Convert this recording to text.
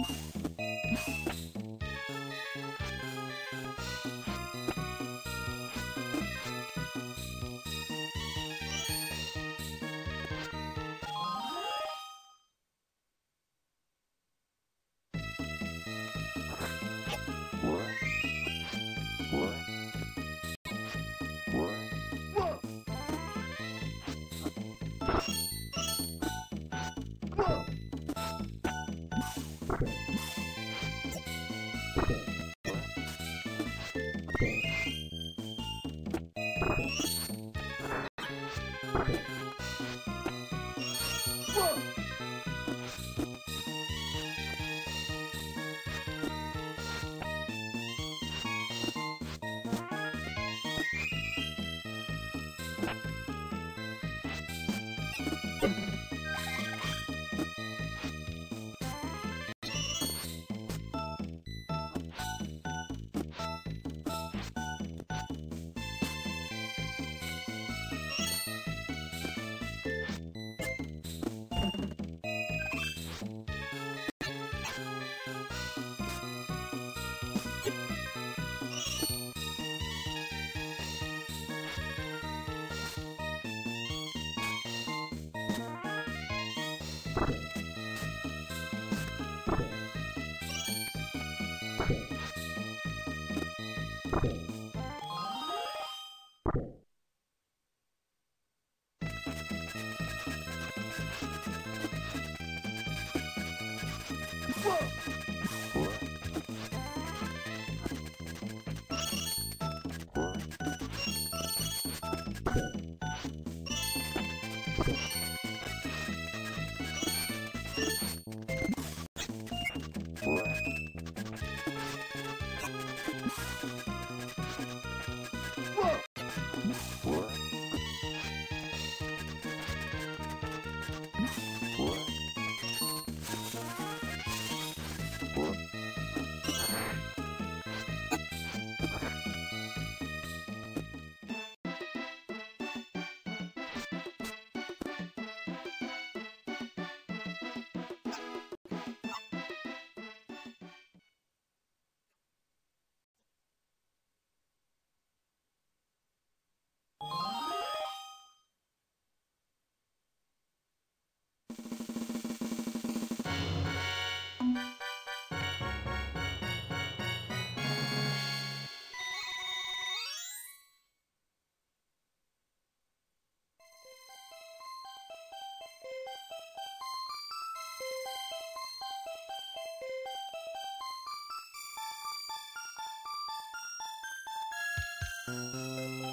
Oh. Great. you. Música